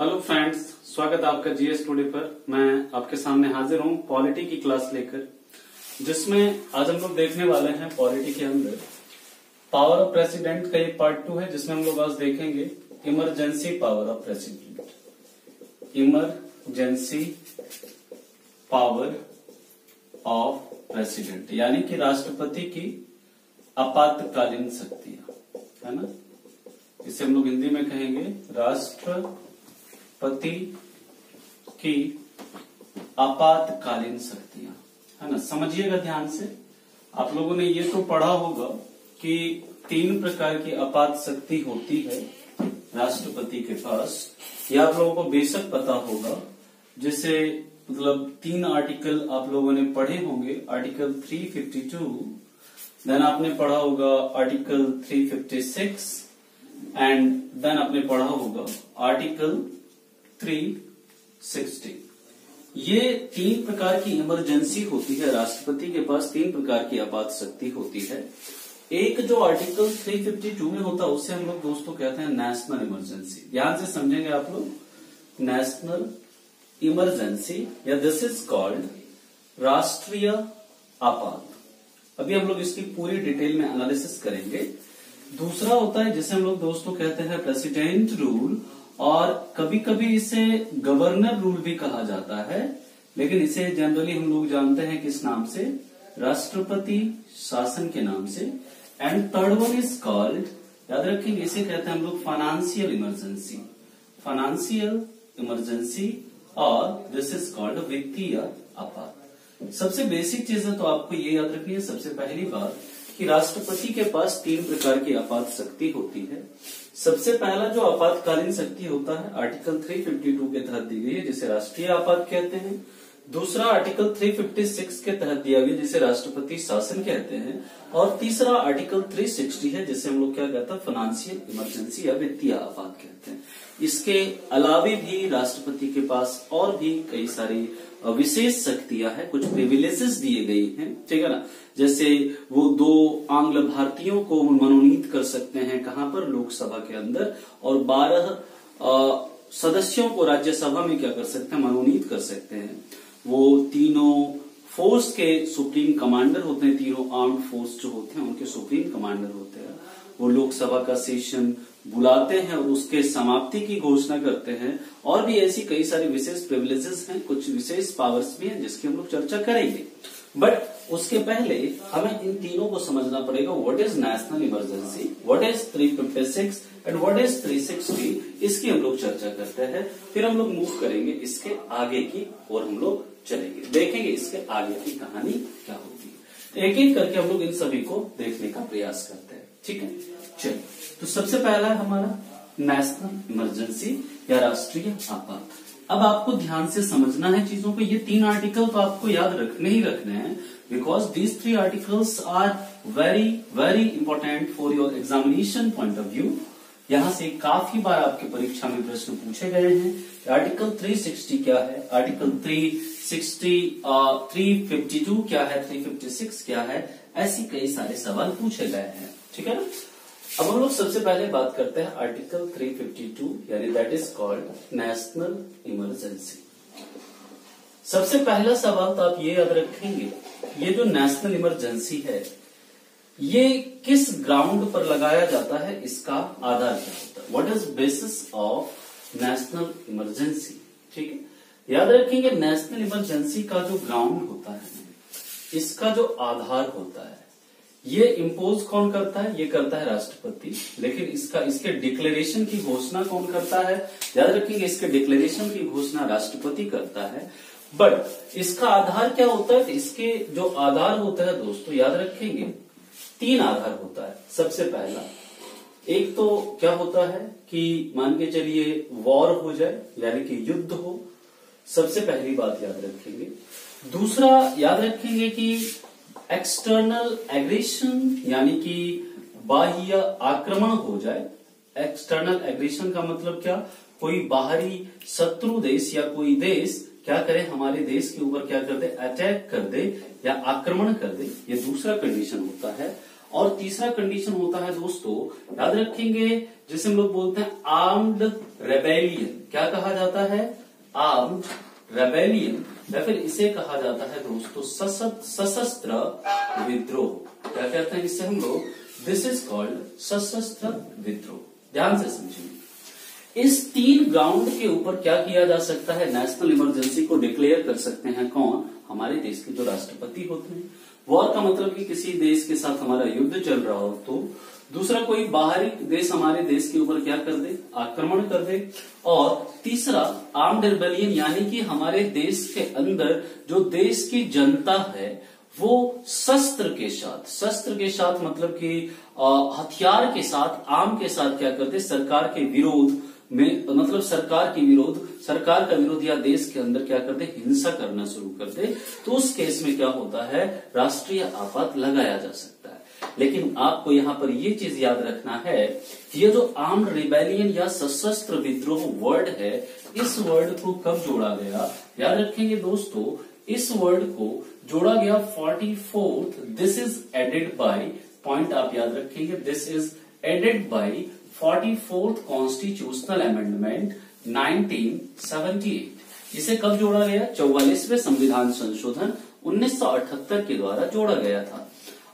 Hello friends स्वागत आपका GS today पर। मैं आपके सामने हाजिर हूँ पॉलिटी की क्लास लेकर, जिसमें आज हम लोग देखने वाले हैं पॉलिटी के अंदर। पावर ऑफ़ प्रेसिडेंट का ये पार्ट टू है, जिसमें हम लोग आज देखेंगे emergency power of president emergency power of president यानी कि राष्ट्रपति की आपातकालीन शक्तियाँ, है ना? इसे हम लोग हिंदी में कहेंगे राष्ट्रपति की आपातकालीन शक्तियाँ। है ना? समझिएगा ध्यान से। आप लोगों ने ये तो पढ़ा होगा कि तीन प्रकार की आपात शक्ति होती है राष्ट्रपति के पास। यह आप लोगों को बेशक पता होगा। जैसे मतलब तीन आर्टिकल आप लोगों ने पढ़े होंगे, आर्टिकल 352 देन आपने पढ़ा होगा आर्टिकल 356 एंड देन आपने पढ़ा होगा आर्टिकल 360 ये तीन प्रकार की इमरजेंसी होती है, राष्ट्रपति के पास तीन प्रकार की आपात शक्ति होती है। एक जो आर्टिकल 352 में होता है उसे हम लोग दोस्तों कहते हैं नेशनल इमरजेंसी ध्यान से समझेंगे आप लोग? नेशनल इमरजेंसी या दिस इज़ कॉल्ड राष्ट्रीय आपात। अभी हम लोग इसकी पूरी डिटेल में एनालिसिस करेंगे। दूसरा होता है, जिसे हम लोग दोस्तों कहते हैं प्रेसिडेंट रूल और कभी कभी इसे गवर्नर रूल भी कहा जाता है, लेकिन इसे जनरली हम लोग जानते हैं किस नाम से? राष्ट्रपति शासन के नाम से। And third one is called याद रखेंगे इसे कहते हैं हम लोग फाइनेंशियल इमरजेंसी फाइनेंशियल इमरजेंसी और दिस इज़ कॉल्ड वित्तीय आपात। सबसे बेसिक चीज़ है तो आपको ये याद रखनी है, सबसे पहली बात कि राष्ट्रपति के पास तीन प्रकार की आपात शक्ति होती है। सबसे पहला जो आपातकालीन शक्ति होता है आर्टिकल 352 के तहत दी गई है, जिसे राष्ट्रीय आपात कहते हैं। दूसरा आर्टिकल 356 के तहत दिया गया, जिसे राष्ट्रपति शासन कहते हैं, और तीसरा आर्टिकल 360 है, जिसे हम लोग क्या कहते हैं फाइनेंशियल इमरजेंसी या वित्तीय आपात कहते हैं। इसके अलावे भी राष्ट्रपति के पास और भी कई सारी विशेष शक्तियाँ हैं, कुछ प्रिविलेजेस दिए गए हैं, ठीक है ना? जैसे वो दो आंग्ल भारतीयों को मनोनीत कर सकते हैं कहाँ पर? लोकसभा के अंदर, और बारह सदस्यों को राज्यसभा में क्या कर सकते हैं? मनोनीत कर सकते हैं। वो तीनों फोर्स के सुप्रीम कमांडर होते हैं, तीनों आर्म्ड फोर्स जो होते हैं, उनके सुप्रीम कमांडर होते हैं। वो लोकसभा का सेशन बुलाते हैं और उसके समाप्ति की घोषणा करते हैं। और भी ऐसी कई सारी विशेष प्रिविलेजेस हैं, कुछ विशेष पावर्स भी हैं जिसकी हम लोग चर्चा करेंगे। बट उसके पहले हमें इन तीनों को समझना पड़ेगा what is national emergency what is 356 and what is 360 इसकी हम लोग चर्चा करते हैं। फिर हम लोग मूव करेंगे इसके आगे की और हम लोग चलेंगे। देखेंगे इसके आगे की कहानी क्या होती है। एक एक करके हम लोग इन सभी को देखने का प्रयास करते हैं। ठीक है? चलिए। तो सबसे पहला है हमारा नेशनल इमरजेंसी या राष्ट्रीय आपात। अब आपको ध्यान से समझना है चीज़ों को। ये तीन आर्टिकल तो आपको याद रखने ही रखने हैं because these three articles are very very important for your examination point of view यहाँ से काफ़ी बार आपके परीक्षा में प्रश्न पूछे गए हैं। आर्टिकल 360 क्या है? आर्टिकल 360 352 क्या है? 356 क्या है? ऐसी कई सारे सवाल पूछे गए हैं। ठीक है ना? अब हम लोग सबसे पहले बात करते हैं आर्टिकल 352 यानी that is called national emergency सबसे पहला सवाल तो आप ये याद रखेंगे, ये जो नेशनल इमरजेंसी है, ये किस ग्राउंड पर लगाया जाता है? इसका आधार क्या होता है? What is basis of national emergency ठीक है? याद रखेंगे नेशनल इमरजेंसी का जो ग्राउंड होता है, इसका जो आधार होता है, ये इम्पोज कौन करता है? ये करता है राष्ट्रपति। लेकिन इसका, इसके डिक्लेरेशन की घोषणा कौन करता है? याद रखेंगे, इसके डिक्लेरेशन की घोषणा राष्ट्रपति करता है। बट इसका आधार क्या होता है? इसके जो आधार होता है दोस्तों, याद रखेंगे, तीन आधार होता है। सबसे पहला, एक तो क्या होता है कि मान के चलिए वॉर हो जाए, यानी कि युद्ध हो सबसे पहली बात याद रखेंगे। दूसरा, याद रखेंगे कि एक्सटर्नल एग्रेशन यानी कि बाह्य आक्रमण हो जाए। एक्सटर्नल एग्रेशन का मतलब क्या? कोई बाहरी शत्रु देश या कोई देश क्या करे? हमारे देश के ऊपर क्या कर दे? अटैक कर दे या आक्रमण कर दे। ये दूसरा कंडीशन होता है। और तीसरा कंडीशन होता है दोस्तों, याद रखेंगे, जिसे हम लोग बोलते हैं आर्म्ड रेबेलियन क्या कहा जाता है? आर्म्ड रेबेलियन या फिर इसे कहा जाता है दोस्तों, सशस्त्र विद्रोह। क्या कहते हैं इससे हम लोग? दिस इज़ कॉल्ड सशस्त्र विद्रोह। ध्यान से समझिए। इस तीन ग्राउंड के ऊपर क्या किया जा सकता है? नेशनल इमरजेंसी को डिक्लेयर कर सकते हैं कौन? हमारे देश के जो राष्ट्रपति होते हैं। वॉर का मतलब कि किसी देश के साथ हमारा युद्ध चल रहा हो तो दूसरा, कोई बाहरी देश हमारे देश के ऊपर क्या कर दे? आक्रमण कर दे। और तीसरा आर्म्ड रिबेलियन यानी कि हमारे देश के अंदर जो देश की जनता है, वो शस्त्र के साथ, शस्त्र के साथ मतलब कि हथियार के साथ, आम के साथ क्या करते सरकार के विरोध में मतलब सरकार के विरोध, सरकार का विरोध या देश के अंदर क्या करते हिंसा करना शुरू कर दे। तो उस केस में क्या होता है? राष्ट्रीय आपात लगाया जा सकता है। लेकिन आपको यहाँ पर ये चीज़ याद रखना है कि ये जो आर्म रिबेलियन या सशस्त्र विद्रोह वर्ड है, इस वर्ड को कब जोड़ा गया? याद रखेंगे दोस्तों, इस वर्ड को जोड़ा गया forty fourth this is added by point आप याद रखेंगे this is added by forty fourth constitutional amendment 1978 इसे कब जोड़ा गया? चौवालीसवें संविधान संशोधन 1978 के द्वारा जोड़ा गया था।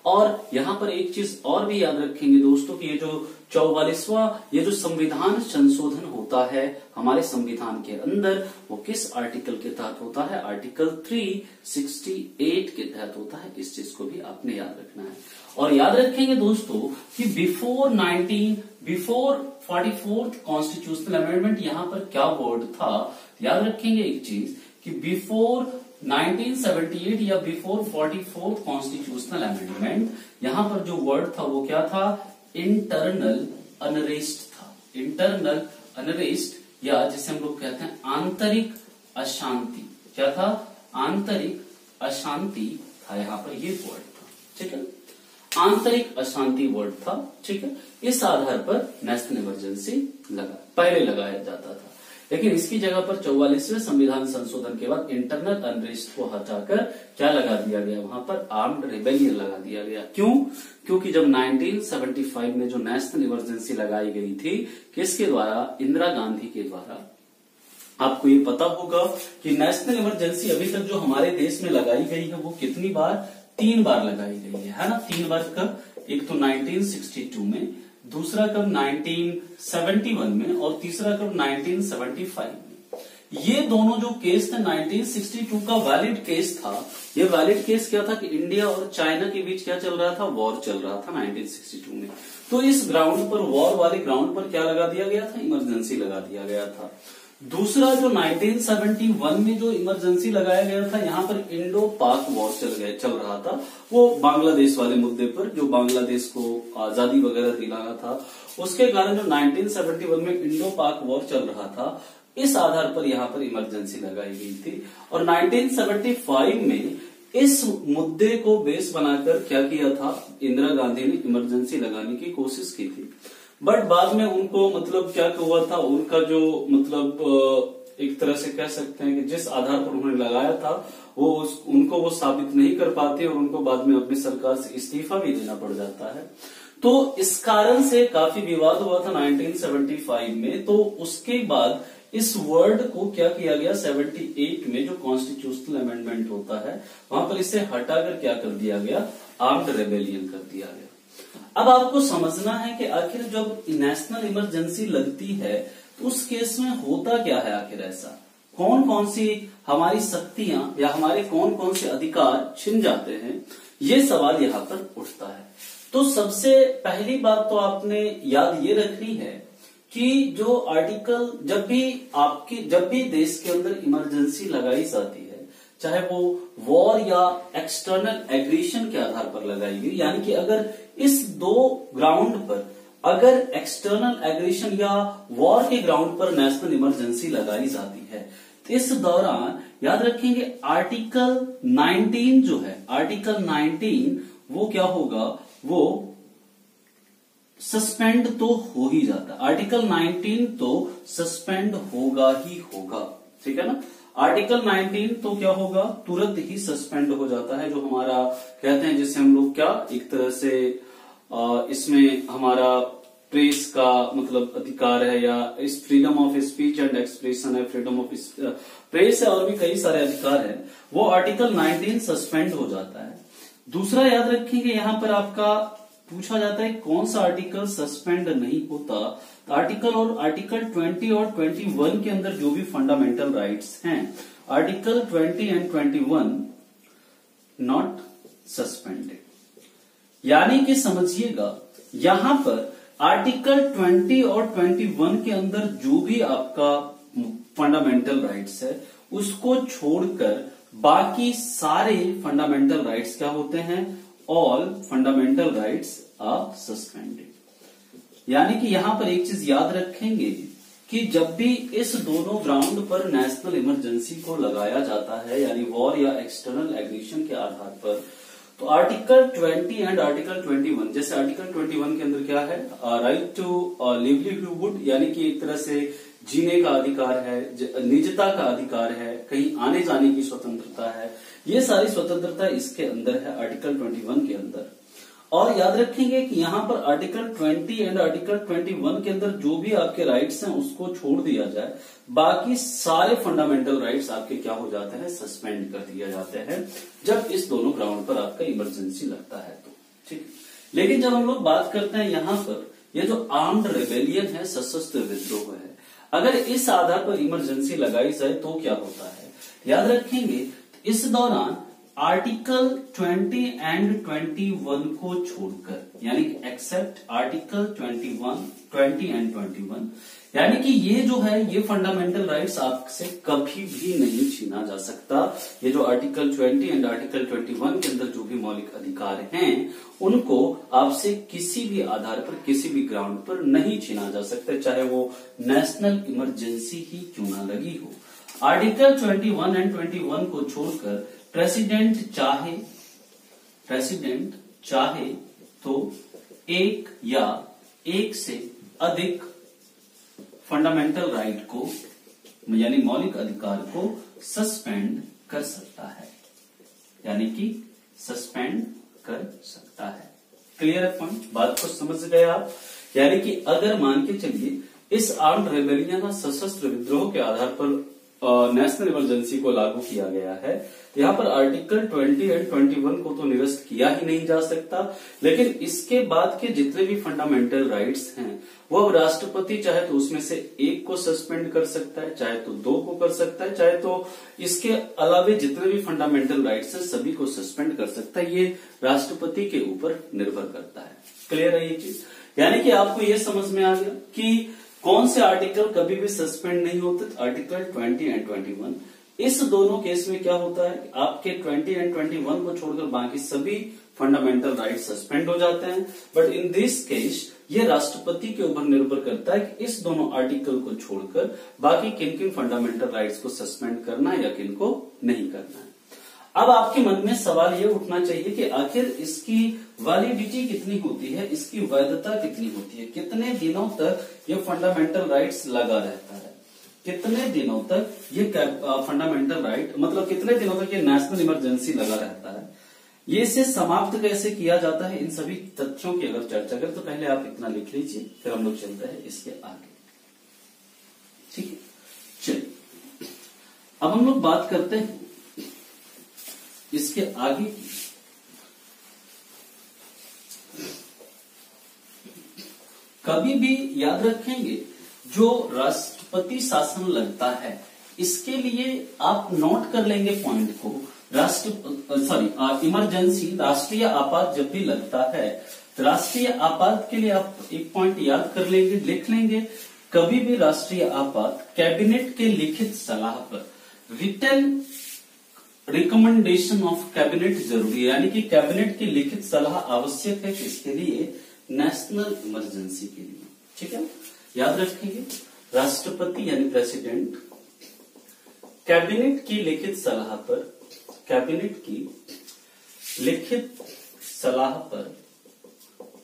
और यहाँ पर एक चीज़ और भी याद रखेंगे दोस्तों कि ये जो चौवालीसवा, ये जो संविधान संशोधन होता है, हमारे संविधान के अंदर, वो किस आर्टिकल के तहत होता है? आर्टिकल 368 के तहत होता है। इस चीज़ को भी आपने याद रखना है। और याद रखेंगे दोस्तों कि before 19 before forty fourth constitutional amendment यहाँ पर क्या वर्ड था? याद रखेंगे एक चीज़ कि बिफोर 1978 या before forty fourth constitutional amendment, यहाँ पर जो वर्ड था वो क्या था? इंटरनल अनरेस्ट था। इंटरनल अनरेस्ट या जिसे हम लोग कहते हैं आंतरिक अशांति। क्या था? आंतरिक अशांति था, यहाँ पर ये वर्ड था। ठीक है? आंतरिक अशांति वर्ड था, ठीक है? इस आधार पर नेशनल इमरजेंसी लगा, पहले लगाया जाता था। लेकिन इसकी जगह पर चौवालीसवें संविधान संशोधन के बाद इंटरनल अनरेस्ट को हटाकर क्या लगा दिया गया? वहाँ पर आर्म्ड रिबेलियन लगा दिया गया। क्यों? क्योंकि जब 1975 में जो नेशनल इमरजेंसी लगाई गई थी, किसके द्वारा? इंदिरा गांधी के द्वारा। आपको ये पता होगा कि नेशनल इमरजेंसी अभी तक जो हमारे देश में लगाई गई है, वो कितनी बार? तीन बार लगाई गई है है ना? तीन बार कब एक तो 1962 में दूसरा कब 1971 में और तीसरा कब 1975 में। ये दोनों जो केस थे 1962 का वैलिड केस था, ये वैलिड केस क्या था कि इंडिया और चाइना के बीच क्या चल रहा था? वॉर चल रहा था 1962 में। तो इस ग्राउंड पर वॉर वाले ग्राउंड पर क्या लगा दिया गया था? इमरजेंसी लगा दिया गया था। दूसरा जो 1971 में जो इमरजेंसी लगाया गया था, यहाँ पर इंडो पाक वॉर चल गया, चल रहा था। वो बांग्लादेश वाले मुद्दे पर, जो बांग्लादेश को आज़ादी वगैरह दिलाना था, उसके कारण जो 1971 में इंडो पाक वॉर चल रहा था, इस आधार पर यहाँ पर इमरजेंसी लगाई गई थी। और 1975 में इस मुद्दे को बेस बनाकर क्या किया था? इंदिरा गांधी ने इमरजेंसी लगाने की कोशिश की थी। बट बाद में उनको मतलब क्या हुआ था? उनका जो मतलब एक तरह से कह सकते हैं कि जिस आधार पर उन्होंने लगाया था वो उस, उनको वो साबित नहीं कर पाते और उनको बाद में अपनी सरकार से इस्तीफा भी देना पड़ जाता है। तो इस कारण से काफ़ी विवाद हुआ था 1975 में। तो उसके बाद इस वर्ड को क्या किया गया? 78 में जो कॉन्स्टिट्यूशनल अमेंडमेंट होता है वहाँ पर इसे हटाकर क्या कर दिया गया? आर्म्ड रेबेलियन कर दिया गया। अब आपको समझना है कि आखिर जब नेशनल इमरजेंसी लगती है तो उस केस में होता क्या है आखिर ऐसा? कौन कौन सी हमारी शक्तियाँ या हमारे कौन कौन से अधिकार छिन जाते हैं? ये सवाल यहाँ पर उठता है। तो सबसे पहली बात तो आपने याद ये रखनी है कि जो आर्टिकल जब भी आपकी, जब भी देश के अंदर इमरजेंसी लगाई जाती है चाहे वो वॉर या एक्सटर्नल एग्रेशन के आधार पर लगाई गई। यानी कि अगर इस दो ग्राउंड पर अगर एक्सटर्नल एग्रेशन या वॉर के ग्राउंड पर नेशनल इमरजेंसी लगाई जाती है तो इस दौरान याद रखेंगे आर्टिकल 19 जो है आर्टिकल 19 वो क्या होगा? वो सस्पेंड तो हो ही जाता। आर्टिकल 19 तो सस्पेंड होगा ही होगा। ठीक है ना? आर्टिकल 19 तो क्या होगा? तुरंत ही सस्पेंड हो जाता है, जो हमारा, कहते हैं, जिससे हम लोग क्या, एक तरह से इसमें हमारा प्रेस का मतलब अधिकार है या इस freedom of speech and expression है फ्रीडम ऑफ़ प्रेस है और भी कई सारे अधिकार है, वो आर्टिकल 19 सस्पेंड हो जाता है। दूसरा याद रखेंगे यहाँ पर आपका पूछा जाता है कौन सा आर्टिकल सस्पेंड नहीं होता आर्टिकल और आर्टिकल 20 और 21 के अंदर जो भी फंडामेंटल राइट्स हैं, आर्टिकल 20 एंड 21 नॉट सस्पेंडेड यानी कि समझिएगा, यहाँ पर आर्टिकल 20 और 21 के अंदर जो भी आपका फंडामेंटल राइट्स है, उसको छोड़कर बाकी सारे फंडामेंटल राइट्स क्या होते हैं? All fundamental rights are suspended यानी कि यहाँ पर एक चीज़ याद रखेंगे कि जब भी इस दोनों ग्राउंड पर नेशनल इमरजेंसी को लगाया जाता है, यानी वॉर या एक्सटर्नल एग्रीशन के आधार पर तो आर्टिकल 20 एंड आर्टिकल 21 जैसे आर्टिकल 21 के अंदर क्या है? राइट टू लिवलीहुड यानी कि एक तरह से जीने का अधिकार है निजता का अधिकार है, कहीं आने जाने की स्वतंत्रता है, ये सारी स्वतंत्रता इसके अंदर है आर्टिकल 21 के अंदर। और याद रखेंगे कि यहाँ पर आर्टिकल 20 एंड आर्टिकल 21 के अंदर जो भी आपके राइट्स हैं, उसको छोड़ दिया जाए। बाकी सारे फंडामेंटल राइट्स आपके क्या हो जाते हैं? सस्पेंड कर दिया जाते हैं। जब इस दोनों ग्राउंड पर आपका इमरजेंसी लगता है तो ठीक लेकिन जब हम लोग बात करते हैं यहाँ पर, ये जो आर्म्ड रेबेलियन है, सशस्त्र विद्रोह है, अगर इस आधार पर इमरजेंसी लगाई जाए तो क्या होता है? याद रखेंगे, इस दौरान आर्टिकल 20 एंड 21 को छोड़कर यानी कि एक्सेप्ट आर्टिकल 21, 20 एंड 21 यानी कि ये जो है ये फंडामेंटल राइट्स आपसे कभी भी नहीं छीना जा सकता। ये जो आर्टिकल 20 एंड आर्टिकल 21 के अंदर जो भी मौलिक अधिकार हैं उनको आपसे किसी भी आधार पर किसी भी ग्राउंड पर नहीं छीना जा सकता चाहे वो नेशनल इमरजेंसी ही क्यों ना लगी हो। आर्टिकल 21 एंड 21 को छोड़कर प्रेसिडेंट चाहे प्रेसिडेंट चाहे तो एक या एक से अधिक फंडामेंटल राइट को, यानी मौलिक अधिकार को सस्पेंड कर सकता है। यानी कि सस्पेंड कर सकता है। क्लियर है पॉइंट बात को समझ गए आप? यानी कि अगर मान के चलिए, इस आर्म रेबेलियन सशस्त्र विद्रोह के आधार पर नेशनल इमरजेंसी को लागू किया गया है। यहाँ पर आर्टिकल 20 एंड 21 को तो निरस्त किया ही नहीं जा सकता। लेकिन इसके बाद के जितने भी फंडामेंटल राइट्स हैं, वो अब राष्ट्रपति, चाहे तो उसमें से एक को सस्पेंड कर सकता है, चाहे तो दो को कर सकता है, चाहे तो इसके अलावे जितने भी फंडामेंटल राइट्स हैं, सभी को सस्पेंड कर सकता है। ये राष्ट्रपति के ऊपर निर्भर करता है। क्लियर है ये चीज़? यानी कि आपको ये समझ में आ गया कि कौन से आर्टिकल कभी भी सस्पेंड नहीं होते? आर्टिकल 20 एंड 21 इस दोनों केस में क्या होता है? आपके 20 एंड 21 को छोड़कर बाकी सभी फंडामेंटल राइट सस्पेंड हो जाते हैं। बट इन दिस केस ये राष्ट्रपति के ऊपर निर्भर करता है कि इस दोनों आर्टिकल को छोड़कर बाकी किन किन फंडामेंटल राइट्स को सस्पेंड करना है या किन को नहीं करना है। अब आपके मन में सवाल ये उठना चाहिए कि आखिर इसकी वैलिडिटी कितनी होती है, इसकी वैधता कितनी होती है? कितने दिनों तक ये फंडामेंटल राइट्स लगा रहता है? कितने दिनों तक ये फंडामेंटल राइट मतलब कितने दिनों तक ये नेशनल इमरजेंसी लगा रहता है? ये इसे समाप्त कैसे किया जाता है? इन सभी तथ्यों की अगर चर्चा करें तो पहले आप इतना लिख लीजिए, फिर हम लोग चलते हैं इसके आगे। ठीक है? चलिए। अब हम लोग बात करते हैं इसके आगे की कभी भी याद रखेंगे, जो राष्ट्रपति शासन लगता है, इसके लिए आप नोट कर लेंगे पॉइंट को। राष्ट्र सॉरी इमरजेंसी राष्ट्रीय आपात जब भी लगता है राष्ट्रीय आपात के लिए आप एक पॉइंट याद कर लेंगे, लिख लेंगे। कभी भी राष्ट्रीय आपात कैबिनेट के लिखित सलाह पर। रिटर्न रिकमेंडेशन ऑफ़ कैबिनेट ज़रूरी है। यानी कि कैबिनेट की लिखित सलाह आवश्यक है किसके लिए? नेशनल इमरजेंसी के लिए। ठीक है? याद रखेंगे। राष्ट्रपति यानी प्रेसिडेंट कैबिनेट की लिखित सलाह पर कैबिनेट की लिखित सलाह पर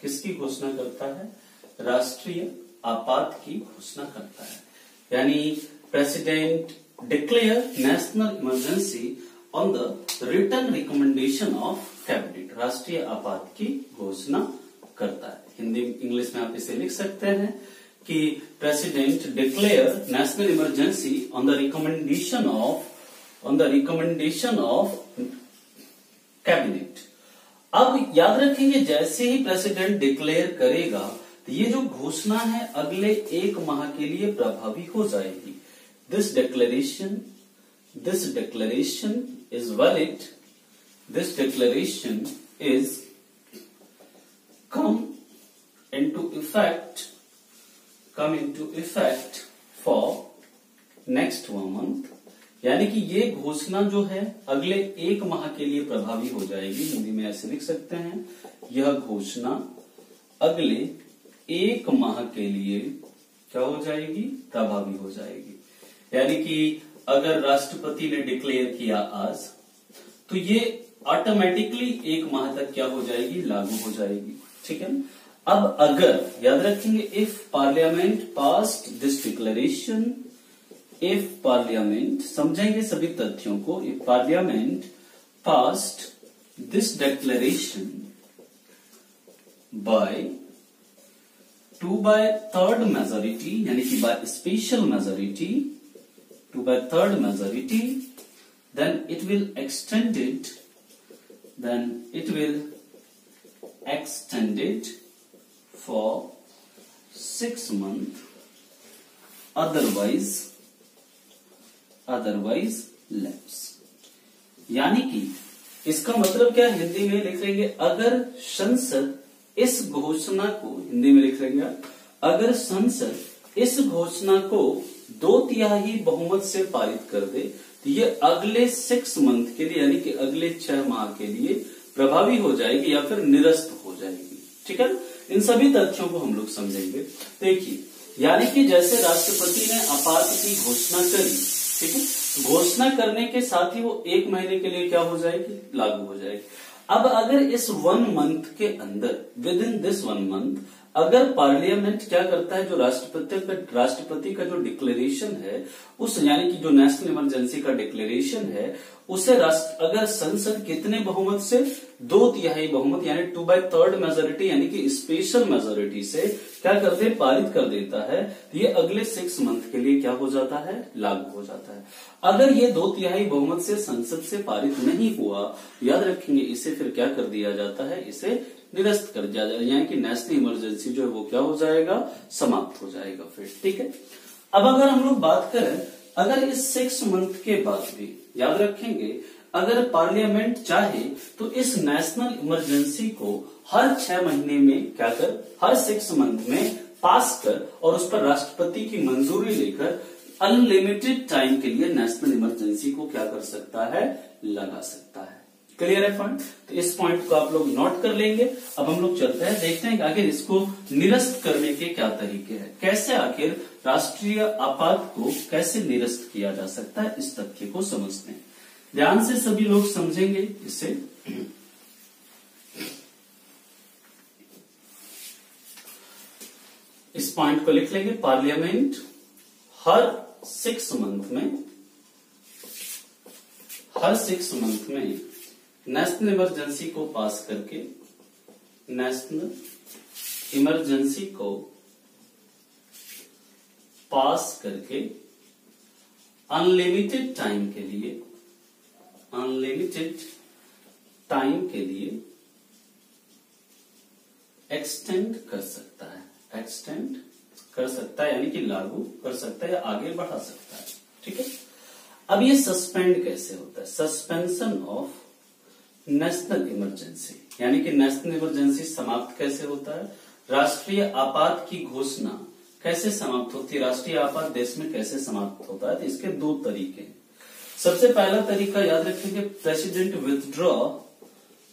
किसकी घोषणा करता है? राष्ट्रीय आपात की घोषणा करता है। यानी president declare national emergency on the return recommendation of cabinet राष्ट्रीय आपात की घोषणा करता है। हिंदी, इंग्लिश में आप इसे लिख सकते हैं कि president declare national emergency on the recommendation of on the recommendation of cabinet अब याद रखेंगे, जैसे ही प्रेसिडेंट डिक्लेयर करेगा तो ये जो घोषणा है, अगले एक माह के लिए प्रभावी हो जाएगी। This declaration this declaration is valid this declaration is come into effect, come into effect for next one month. यानी कि ये घोषणा जो है, अगले एक माह के लिए प्रभावी हो जाएगी, हिंदी में ऐसे लिख सकते हैं। यह घोषणा अगले एक माह के लिए क्या हो जाएगी? प्रभावी हो जाएगी। यानी कि अगर राष्ट्रपति ने डिक्लेयर किया आज तो ये ऑटोमेटिकली एक माह तक क्या हो जाएगी? लागू हो जाएगी। ठीक है अब अगर, याद रखेंगे if parliament passed this declaration if parliament समझेंगे सभी तथ्यों को if parliament passed this declaration by two by third majority यानी कि by special majority two by third majority then it will extended then it will extended for six months otherwise otherwise lapse. यानी कि इसका मतलब क्या हिंदी में लिख लेंगे, अगर संसद इस घोषणा को, हिंदी में लिख लेंगे अगर संसद इस घोषणा को दो तिहाई बहुमत से पारित कर दे तो ये अगले सिक्स मंथ के लिए, यानी कि अगले छह माह के लिए प्रभावी हो जाएगी या फिर निरस्त हो जाएगी। ठीक है इन सभी तथ्यों को हम लोग समझेंगे। देखिए, यानी कि जैसे राष्ट्रपति ने आपात की घोषणा करी, ठीक है? घोषणा करने के साथ ही वो एक महीने के लिए क्या हो जाएगी? लागू हो जाएगी। अब अगर इस वन मंथ के अंदर within this one month अगर पार्लियामेंट क्या करता है, जो राष्ट्रपति का राष्ट्रपति का जो डिक्लेरेशन है, उस यानी कि जो नेशनल इमरजेंसी का डिक्लेरेशन है, उसे राष्ट्र, अगर संसद कितने बहुमत से, दो तिहाई बहुमत, यानी टू बाई थर्ड मेजोरिटी यानी कि स्पेशल मेजोरिटी से, क्या करते हैं पारित कर देता है तो ये अगले सिक्स मंथ के लिए क्या हो जाता है, लागू हो जाता है। अगर ये दो तिहाई बहुमत से संसद से पारित नहीं हुआ, याद रखेंगे, इसे फिर क्या कर दिया जाता है, इसे निरस्त कर दिया जाएगा यानी कि नेशनल इमरजेंसी जो है वो क्या हो जाएगा? समाप्त हो जाएगा फिर, ठीक है? अब अगर हम लोग बात करें, अगर इस सिक्स मंथ के बाद भी, याद रखेंगे, अगर पार्लियामेंट चाहे तो इस नेशनल इमरजेंसी को हर छह महीने में क्या कर, हर सिक्स मंथ में पास कर और उस पर राष्ट्रपति की मंजूरी लेकर अनलिमिटेड टाइम के लिए नेशनल इमरजेंसी को क्या कर सकता है? लगा सकता है। क्लियर है पॉइंट तो इस पॉइंट को आप लोग नोट कर लेंगे। अब हम लोग चलते हैं, देखते हैं कि आखिर इसको निरस्त करने के क्या तरीके हैं। कैसे आखिर राष्ट्रीय आपात को कैसे निरस्त किया जा सकता है, इस तथ्य को समझते हैं। ध्यान से सभी लोग समझेंगे इसे। इस पॉइंट को लिख लेंगे पार्लियामेंट हर सिक्स मंथ में, हर सिक्स मंथ में नेशनल इमरजेंसी को पास करके नेशनल इमरजेंसी को पास करके अनलिमिटेड टाइम के लिए, अनलिमिटेड टाइम के लिए एक्सटेंड कर सकता है। एक्सटेंड कर सकता है, यानी कि लागू कर सकता है या आगे बढ़ा सकता है। ठीक है? अब ये सस्पेंड कैसे होता है? सस्पेंशन ऑफ़ नेशनल इमरजेंसी, यानी कि नेशनल इमरजेंसी समाप्त कैसे होता है? राष्ट्रीय आपात की घोषणा कैसे समाप्त होती है? राष्ट्रीय आपात देश में कैसे समाप्त होता है? तो इसके दो तरीके सबसे पहला तरीका याद रखेंगे president withdraw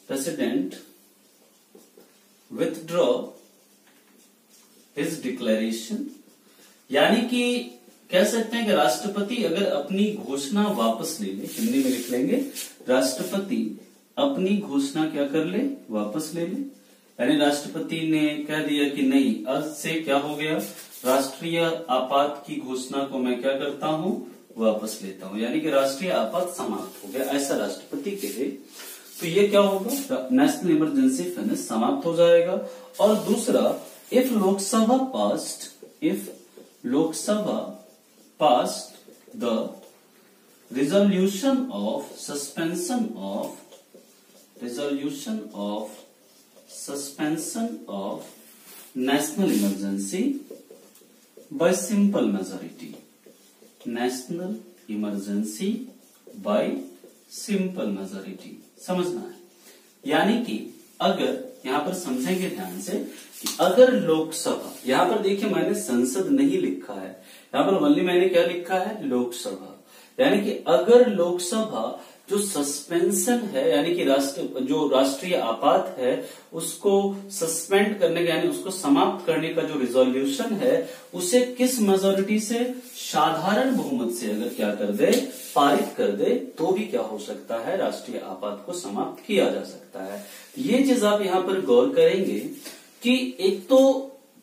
president withdraw his declaration, यानी कि कह सकते हैं कि राष्ट्रपति अगर अपनी घोषणा वापस ले ले, हिंदी में लिख लेंगे, राष्ट्रपति अपनी घोषणा क्या कर ले, वापस ले ले। यानी राष्ट्रपति ने कह दिया कि नहीं, आज से क्या हो गया? राष्ट्रीय आपात की घोषणा को मैं क्या करता हूँ? वापस लेता हूँ। यानी कि राष्ट्रीय आपात समाप्त हो गया ऐसा राष्ट्रपति कहे तो ये क्या होगा? नेशनल इमरजेंसी फिनिश समाप्त हो जाएगा। और दूसरा if Lok Sabha passed if Lok Sabha passed the resolution of suspension of resolution of suspension of national emergency by simple majority national emergency by simple majority समझना है यानी कि अगर यहाँ पर समझेंगे ध्यान से कि अगर लोकसभा यहाँ पर देखिए मैंने संसद नहीं लिखा है यहाँ पर वनली मैंने क्या लिखा है लोकसभा यानी कि अगर लोकसभा जो सस्पेंशन है, यानी कि राष्ट्र, जो राष्ट्रीय आपात है, उसको सस्पेंड करने का, यानी उसको समाप्त करने का जो रिजोल्यूशन है, उसे किस मेजोरिटी से? साधारण बहुमत से। अगर क्या कर दे, पारित कर दे तो भी क्या हो सकता है? राष्ट्रीय आपात को समाप्त किया जा सकता है। ये चीज़ आप यहाँ पर गौर करेंगे कि एक तो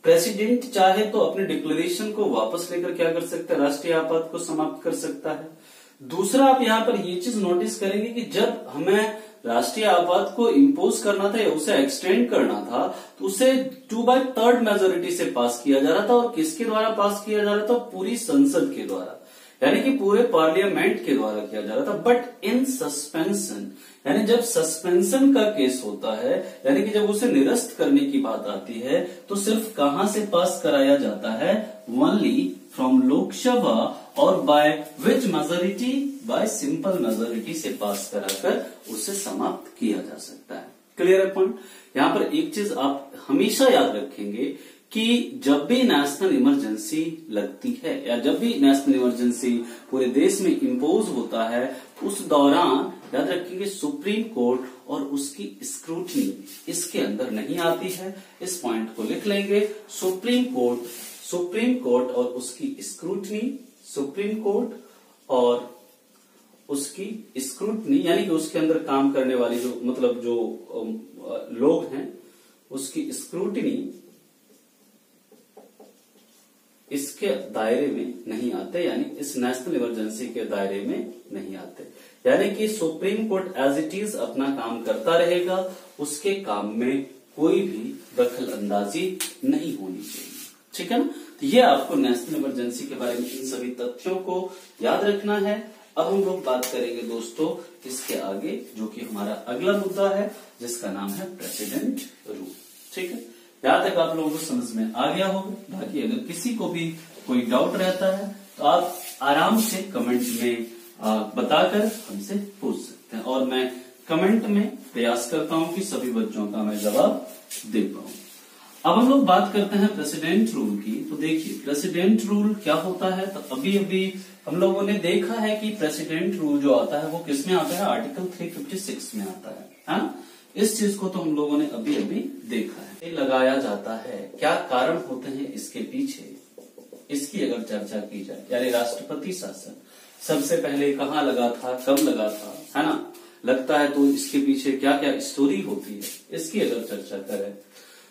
प्रेसिडेंट चाहे तो अपने डिक्लेरेशन को वापस लेकर क्या कर सकता है? राष्ट्रीय आपात को समाप्त कर सकता है। दूसरा, आप यहाँ पर ये चीज़ नोटिस करेंगे कि जब हमें राष्ट्रीय आपात को इम्पोज करना था या उसे एक्सटेंड करना था तो उसे टू बाय थर्ड मेजोरिटी से पास किया जा रहा था और किसके द्वारा पास किया जा रहा था? पूरी संसद के द्वारा। यानी कि पूरे पार्लियामेंट के द्वारा किया जा रहा था। बट इन सस्पेंशन यानी जब सस्पेंशन का केस होता है, यानी कि जब उसे निरस्त करने की बात आती है तो सिर्फ़ कहाँ से पास कराया जाता है? ओनली फ्रॉम लोकसभा और by which majority by simple majority से पास कराकर उसे समाप्त किया जा सकता है। क्लियर है पॉइंट यहाँ पर एक चीज़ आप हमेशा याद रखेंगे कि जब भी नेशनल इमरजेंसी लगती है या जब भी नेशनल इमरजेंसी पूरे देश में इम्पोज होता है, उस दौरान याद रखेंगे सुप्रीम कोर्ट और उसकी स्क्रूटनी इसके अंदर नहीं आती है। इस पॉइंट को लिख लेंगे। सुप्रीम कोर्ट सुप्रीम कोर्ट और उसकी स्क्रूटनी सुप्रीम कोर्ट और उसकी स्क्रूटनी, यानी कि उसके अंदर काम करने वाली जो मतलब जो लोग हैं, उसकी स्क्रूटनी इसके दायरे में नहीं आते, यानी इस नेशनल इमरजेंसी के दायरे में नहीं आते। यानी कि supreme court as it is अपना काम करता रहेगा, उसके काम में कोई भी दखल अंदाजी नहीं होनी चाहिए। ठीक है ना? तो ये आपको नेशनल इमरजेंसी के बारे में इन सभी तथ्यों को याद रखना है। अब हम लोग बात करेंगे दोस्तों इसके आगे, जो कि हमारा अगला मुद्दा है, जिसका नाम है प्रेसिडेंट रूल ठीक है? यहाँ तक आप लोगों को समझ में आ गया होगा, बाकी अगर किसी को भी कोई डाउट रहता है तो आप आराम से कमेंट में बताकर हमसे पूछ सकते हैं। और मैं कमेंट में प्रयास करता हूँ कि सभी बच्चों का मैं जवाब दे पाऊँ। अब हम लोग बात करते हैं प्रेसिडेंट रूल की। तो देखिए प्रेसिडेंट रूल क्या होता है? तो अभी अभी हम लोगों ने देखा है कि प्रेसिडेंट रूल जो आता है वो किसमें आता है? आर्टिकल 356 में आता है। है? इस चीज़ को तो हम लोगों ने अभी अभी देखा है। लगाया जाता है। क्या कारण होते हैं इसके पीछे? इसकी अगर चर्चा की जाए, यानी राष्ट्रपति शासन, सबसे पहले कहाँ लगा था, कब लगा था, है ना? लगता है तो इसके पीछे क्या क्या स्टोरी होती है? इसकी अगर चर्चा करें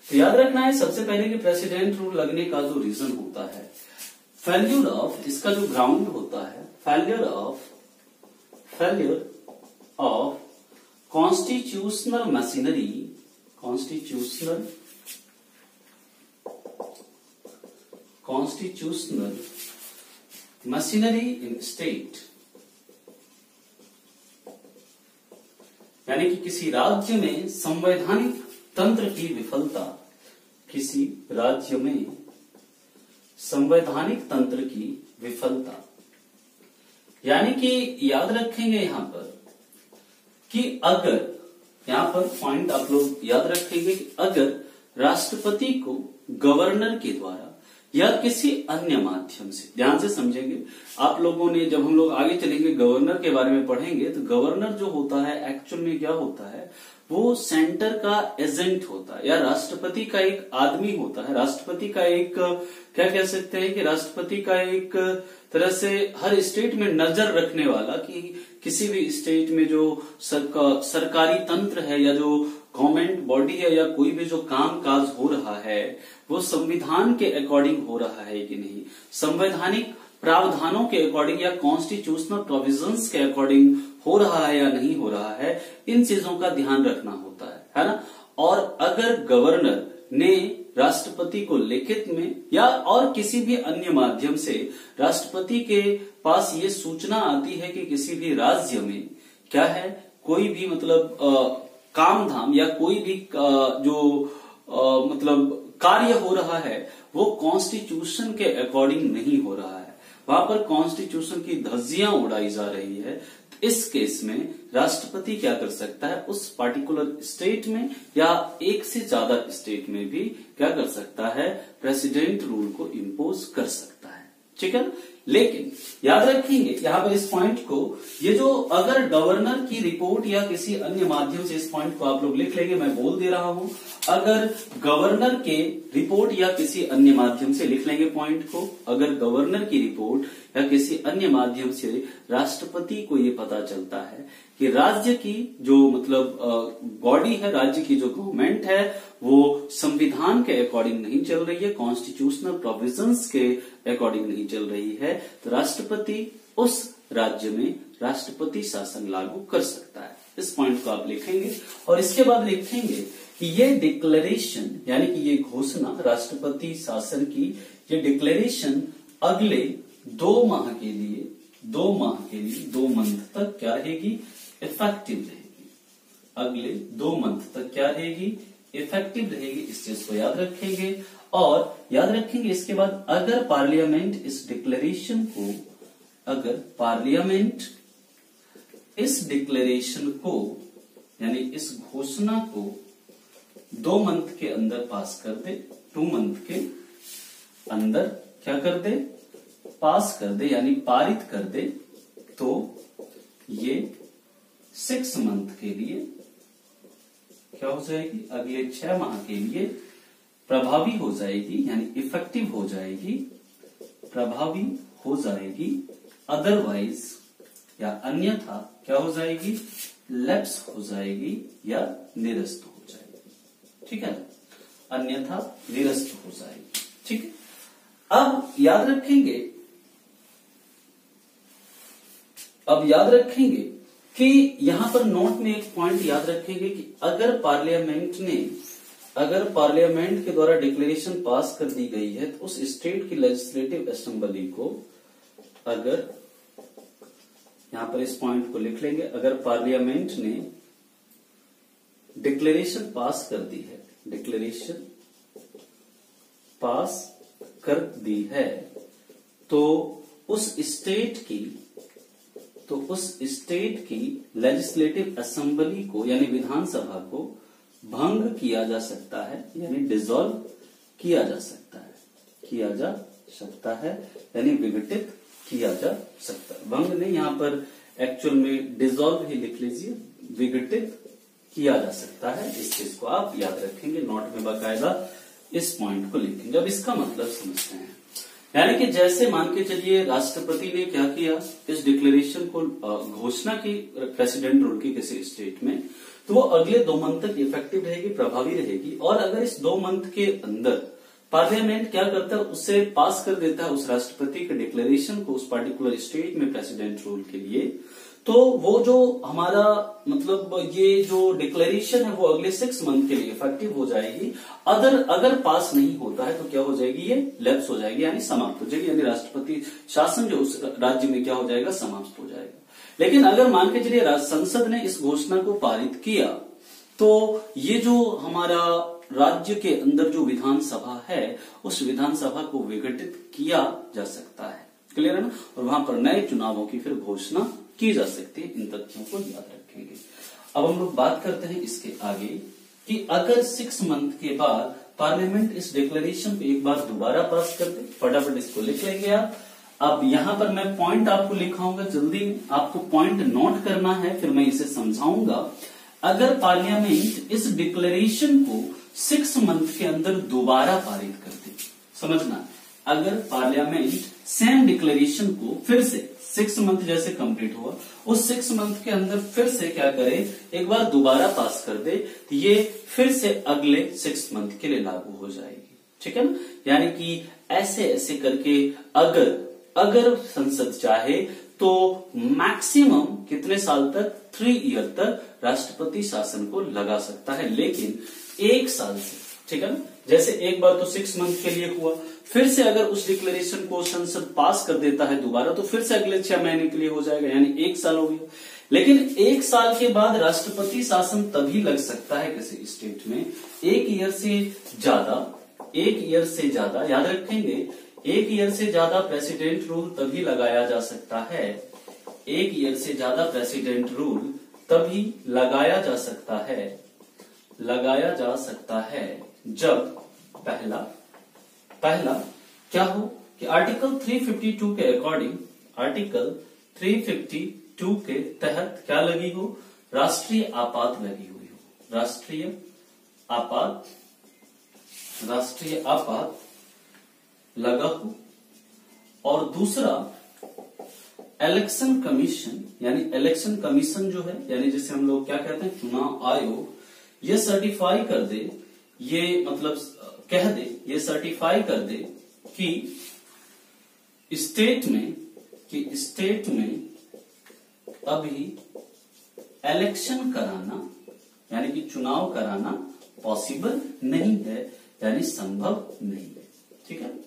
तो याद रखना है, सबसे पहले कि प्रेसिडेंट रूल लगने का जो रीजन होता है फेल्यूर ऑफ़ इसका जो ग्राउंड होता है failure of failure of constitutional machinery constitutional constitutional machinery in state यानी कि किसी राज्य में संवैधानिक तंत्र की विफलता किसी राज्य में संवैधानिक तंत्र की विफलता। यानी कि याद रखेंगे यहाँ पर कि अगर, यहाँ पर पॉइंट आप लोग याद रखेंगे कि अगर राष्ट्रपति को गवर्नर के द्वारा या किसी अन्य माध्यम से, ध्यान से समझेंगे, आप लोगों ने जब हम लोग आगे चलेंगे गवर्नर के बारे में पढ़ेंगे तो गवर्नर जो होता है एक्चुअल में क्या होता है वो सेंटर का एजेंट होता है या राष्ट्रपति का एक आदमी होता है। राष्ट्रपति का एक क्या कह सकते हैं कि राष्ट्रपति का एक तरह से हर स्टेट में नज़र रखने वाला कि किसी भी स्टेट में जो सरका, सरकारी तंत्र है या जो गवर्नमेंट बॉडी है या कोई भी जो काम काज हो रहा है वो संविधान के अकॉर्डिंग हो रहा है कि नहीं। संवैधानिक प्रावधानों के अकॉर्डिंग या कॉन्स्टिट्यूशनल प्रोविजंस के अकॉर्डिंग हो रहा है या नहीं हो रहा है इन चीज़ों का ध्यान रखना होता है है ना? और अगर गवर्नर ने राष्ट्रपति को लिखित में या और किसी भी अन्य माध्यम से राष्ट्रपति के पास ये सूचना आती है कि किसी भी राज्य में क्या है कोई भी मतलब आ, काम धाम या कोई भी आ, जो आ, मतलब कार्य हो रहा है वो कॉन्स्टिट्यूशन के अकॉर्डिंग नहीं हो रहा है। वहाँ पर कॉन्स्टिट्यूशन की धज्जियाँ उड़ाई जा रही है तो इस केस में राष्ट्रपति क्या कर सकता है? उस पार्टिकुलर स्टेट में या एक से ज़्यादा स्टेट में भी क्या कर सकता है? प्रेसिडेंट रूल को इम्पोज कर सकता है। ठीक है? लेकिन, याद रखेंगे यहाँ पर इस पॉइंट को, ये जो अगर गवर्नर की रिपोर्ट या किसी अन्य माध्यम से इस पॉइंट को आप लोग लिख लेंगे, मैं बोल दे रहा हूँ, अगर गवर्नर के रिपोर्ट या किसी अन्य माध्यम से लिख लेंगे पॉइंट को, अगर गवर्नर की रिपोर्ट या किसी अन्य माध्यम से राष्ट्रपति को ये पता चलता है कि राज्य की जो मतलब बॉडी है, राज्य की जो गवर्नमेंट है वो संविधान के अकॉर्डिंग नहीं चल रही है कॉन्स्टिट्यूशनल प्रोविजंस के अकॉर्डिंग नहीं चल रही है तो राष्ट्रपति उस राज्य में राष्ट्रपति शासन लागू कर सकता है। इस पॉइंट को आप लिखेंगे और इसके बाद लिखेंगे कि ये डिक्लेरेशन यानी कि ये घोषणा राष्ट्रपति शासन की, ये डिक्लेरेशन अगले दो माह के लिए, दो माह के लिए, दो मंथ तक क्या रहेगी? इफ़ेक्टिव रहेगी। अगले दो मंथ तक क्या रहेगी? इफ़ेक्टिव रहेगी इस चीज़ को याद रखेंगे। और याद रखेंगे, इसके बाद अगर पार्लियामेंट इस डिक्लेरेशन को, अगर पार्लियामेंट इस डिक्लेरेशन को, यानी इस घोषणा को दो मंथ के अंदर पास कर दे टू मंथ के अंदर क्या कर दे? पास कर दे, यानी पारित कर दे तो ये सिक्स मंथ के लिए क्या हो जाएगी? अगले छह माह के लिए प्रभावी हो जाएगी, यानी इफ़ेक्टिव हो जाएगी, प्रभावी हो जाएगी अदरवाइज़ या अन्यथा क्या हो जाएगी? लेप्स हो जाएगी या निरस्त हो जाएगी। ठीक है? अन्यथा निरस्त हो जाएगी। ठीक है? अब याद रखेंगे, अब याद रखेंगे कि यहाँ पर नोट में एक पॉइंट याद रखेंगे कि अगर पार्लियामेंट ने, अगर पार्लियामेंट के द्वारा डिक्लेरेशन पास कर दी गई है तो उस स्टेट की लेजिस्लेटिव असेंबली को अगर यहाँ पर इस पॉइंट को लिख लेंगे, अगर पार्लियामेंट ने डिक्लेरेशन पास कर दी है डिक्लेरेशन पास कर दी है तो उस स्टेट की तो उस स्टेट की लेजिस्लेटिव असेंबली को, यानी विधानसभा को भंग किया जा सकता है, यानी डिसॉल्व किया जा सकता है। किया जा सकता है, यानी विघटित किया जा सकता है। भंग नहीं, यहाँ पर एक्चुअल में डिसॉल्व ही लिख लीजिए, विघटित किया जा सकता है। इस चीज़ को आप याद रखेंगे नोट में बाकायदा इस पॉइंट को लिखेंगे। अब इसका मतलब समझते हैं। यानी कि जैसे मान के चलिए राष्ट्रपति ने क्या किया, इस डिक्लेरेशन को घोषणा की प्रेसिडेंट रूल की किसी स्टेट में तो वो अगले दो मंथ तक इफ़ेक्टिव रहेगी, प्रभावी रहेगी। और अगर इस दो मंथ के अंदर पार्लियामेंट क्या करता है, उसे पास कर देता है उस राष्ट्रपति के डिक्लेरेशन को उस पर्टिकुलर स्टेट में प्रेसिडेंट रूल के लिए तो वो जो हमारा मतलब ये जो डिक्लेरेशन है, वो अगले सिक्स मंथ के लिए इफ़ेक्टिव हो जाएगी। अगर अगर पास नहीं होता है तो क्या हो जाएगी? ये लेप्स हो जाएगी, यानी समाप्त हो जाएगी। यानी राष्ट्रपति शासन जो उस राज्य में क्या हो जाएगा? समाप्त हो जाएगा। लेकिन अगर मान के चलिए संसद ने इस घोषणा को पारित किया तो ये जो हमारा राज्य के अंदर जो विधानसभा है, उस विधानसभा को विघटित किया जा सकता है। क्लियर है ना? और वहाँ पर नए चुनावों की फिर घोषणा की जा सकती है, इन तथ्यों को याद रखेंगे। अब हम लोग बात करते हैं इसके आगे कि अगर सिक्स मंथ के बाद पार्लियामेंट इस डिक्लेरेशन को एक बार दोबारा पास कर दे, फटाफट इसको लिख लेंगे आप। अब यहाँ पर मैं पॉइंट आपको लिखाऊँगा, जल्दी आपको पॉइंट नोट करना है, फिर मैं इसे समझाऊँगा। अगर पार्लियामेंट इस डिक्लेरेशन को सिक्स मंथ के अंदर दोबारा पारित कर दे, समझना, अगर पार्लियामेंट सेम डिक्लेरेशन को फिर से सिक्स मंथ जैसे कंप्लीट हुआ। उस सिक्स मंथ के अंदर फिर से क्या करे? एक बार दोबारा पास कर दे तो ये फिर से अगले सिक्स मंथ के लिए लागू हो जाएगी। ठीक है ना? यानी कि ऐसे ऐसे करके अगर अगर संसद चाहे तो मैक्सिमम कितने साल तक? थ्री ईयर तक राष्ट्रपति शासन को लगा सकता है, लेकिन एक साल से। ठीक है ना? जैसे एक बार तो सिक्स मंथ के लिए हुआ, फिर से अगर उस डिक्लेरेशन को संसद पास कर देता है दोबारा तो फिर से अगले छह महीने के लिए हो जाएगा, यानी एक साल हो गया। लेकिन एक साल के बाद राष्ट्रपति शासन तभी लग सकता है किसी स्टेट में। एक ईयर से ज़्यादा, एक ईयर से ज़्यादा, याद रखेंगे, एक ईयर से ज़्यादा प्रेसिडेंट रूल तभी लगाया जा सकता है। एक ईयर से ज़्यादा प्रेसिडेंट रूल तभी लगाया जा सकता है। लगाया जा सकता है। जब पहला पहला क्या हो कि आर्टिकल 352 के अकॉर्डिंग आर्टिकल 352 के तहत क्या लगी हो? राष्ट्रीय आपात लगी हुई हो। राष्ट्रीय आपात राष्ट्रीय आपात लगा हो। और दूसरा इलेक्शन कमीशन यानी इलेक्शन कमीशन जो है, यानी जिसे हम लोग क्या कहते हैं? चुनाव आयोग, ये सर्टिफाई कर दे ये मतलब कह दे, ये सर्टिफाई कर दे कि स्टेट में, कि स्टेट में अभी इलेक्शन कराना, यानी कि चुनाव कराना पॉसिबल नहीं है, यानी संभव नहीं है। ठीक है?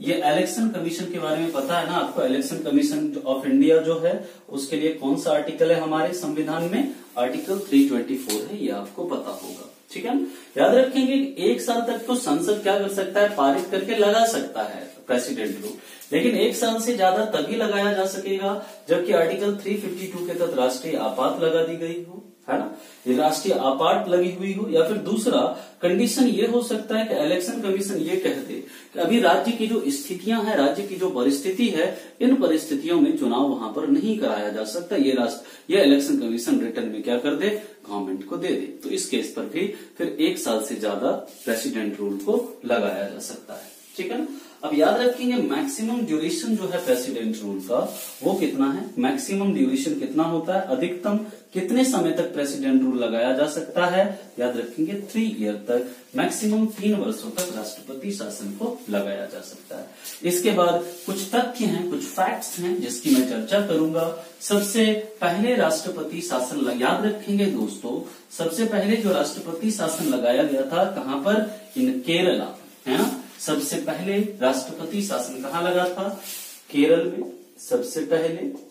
ये इलेक्शन कमीशन के बारे में पता है ना आपको? इलेक्शन कमीशन ऑफ़ इंडिया जो है, उसके लिए कौन सा आर्टिकल है हमारे संविधान में? आर्टिकल 324 है, ये आपको पता होगा। ठीक है याद रखेंगे एक साल तक तो संसद क्या कर सकता है? पारित करके लगा सकता है प्रेसिडेंट को। लेकिन एक साल से ज़्यादा तभी लगाया जा सकेगा जबकि आर्टिकल 352 के तहत राष्ट्रीय आपात लगा दी गई हो, है ना? ये राष्ट्रीय आपात लगी हुई हो या फिर दूसरा कंडीशन ये हो सकता है कि इलेक्शन कमीशन ये कह दे कि अभी राज्य की जो स्थितियाँ हैं, राज्य की जो परिस्थिति है, इन परिस्थितियों में चुनाव वहाँ पर नहीं कराया जा सकता। ये राष्ट्र, ये इलेक्शन कमीशन रिटर्न में क्या कर दे? गवर्नमेंट को दे दे। तो इस केस पर भी फिर एक साल से ज़्यादा प्रेसिडेंट रूल को लगाया जा सकता है। ठीक है ना? अब याद रखेंगे मैक्सिमम ड्यूरेशन जो है प्रेसिडेंट रूल का, वो कितना है? मैक्सिमम ड्यूरेशन कितना होता है? अधिकतम कितने समय तक प्रेसिडेंट रूल लगाया जा सकता है? याद रखेंगे थ्री ईयर तक। मैक्सिमम तीन वर्षों तक राष्ट्रपति शासन को लगाया जा सकता है। इसके बाद कुछ तथ्य हैं, कुछ फैक्ट्स हैं, जिसकी मैं चर्चा करूँगा। सबसे पहले राष्ट्रपति शासन याद रखेंगे दोस्तों, सबसे पहले जो राष्ट्रपति शासन लगाया गया था कहाँ पर? इन केरला है ना? सबसे पहले राष्ट्रपति शासन कहाँ लगा था? केरल में, सबसे पहले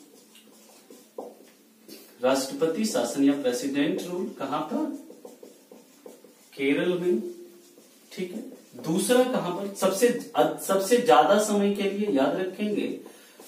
राष्ट्रपति शासन या प्रेसिडेंट रूल कहाँ पर? केरल में। ठीक है? दूसरा कहाँ पर? सबसे सबसे ज़्यादा समय के लिए याद रखेंगे,